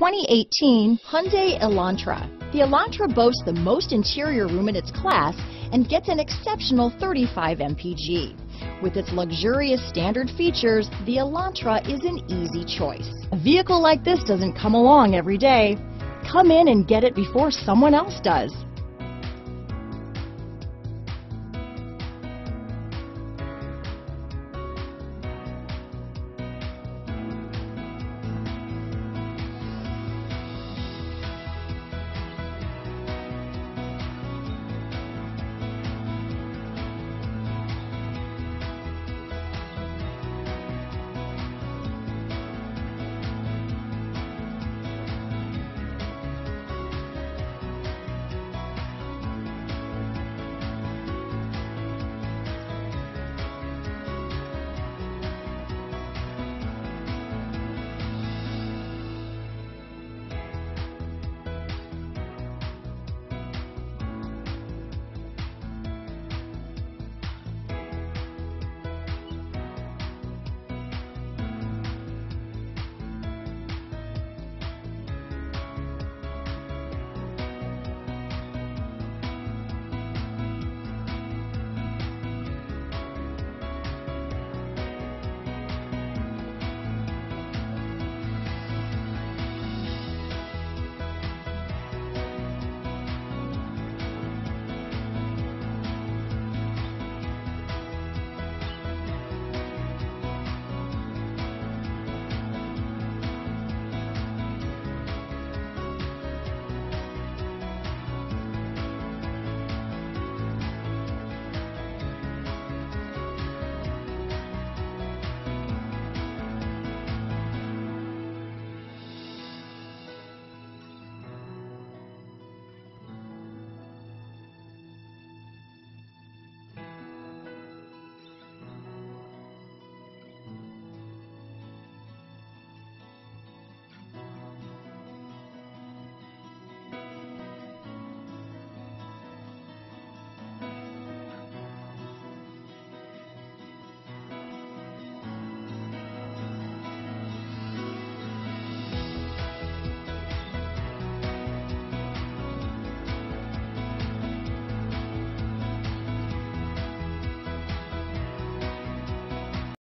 2018 Hyundai Elantra. The Elantra boasts the most interior room in its class and gets an exceptional 35 mpg. With its luxurious standard features, the Elantra is an easy choice. A vehicle like this doesn't come along every day. Come in and get it before someone else does.